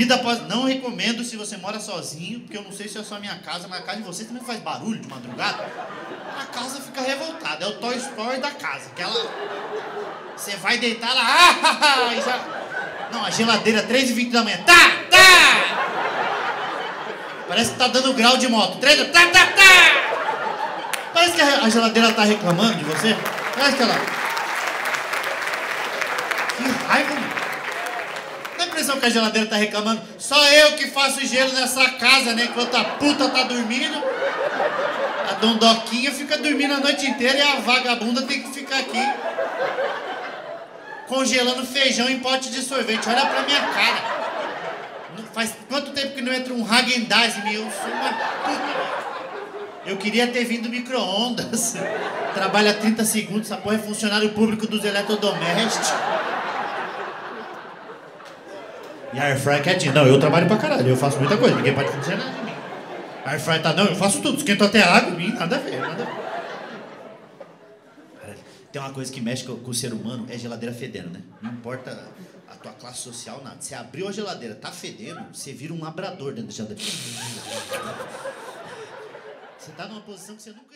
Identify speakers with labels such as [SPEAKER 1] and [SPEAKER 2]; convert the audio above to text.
[SPEAKER 1] Vida após. Não recomendo se você mora sozinho, porque eu não sei se é só a minha casa, mas a casa de vocês também faz barulho de madrugada. A casa fica revoltada. É o Toy Story da casa. Que ela. Você vai deitar lá. Ah, e já... Não, a geladeira 3h20 da manhã. Tá! Tá! Parece que tá dando grau de moto. 3 Tá, tá, tá! Parece que a geladeira tá reclamando de você. Parece que ela. Que raiva, mano. Dá a impressão que a geladeira tá reclamando. Só eu que faço gelo nessa casa, né? Enquanto a puta tá dormindo. A dondoquinha fica dormindo a noite inteira e a vagabunda tem que ficar aqui. Congelando feijão em pote de sorvete. Olha pra minha cara. Faz quanto tempo que não entra um Häagen-Dazs em mim? Eu sou uma puta. Eu queria ter vindo micro-ondas. Trabalha 30 segundos, essa porra é funcionário público dos eletrodomésticos. E a Airfry quietinha. Não, eu trabalho pra caralho, eu faço muita coisa, ninguém pode funcionar de mim. A Airfry tá, não, eu faço tudo, esquento até água, mim, nada a ver, nada a ver. Tem uma coisa que mexe com, com o ser humano, é geladeira fedendo, né? Não importa a tua classe social, nada. Você abriu a geladeira, tá fedendo, você vira um labrador dentro da geladeira. Você tá numa posição que você nunca.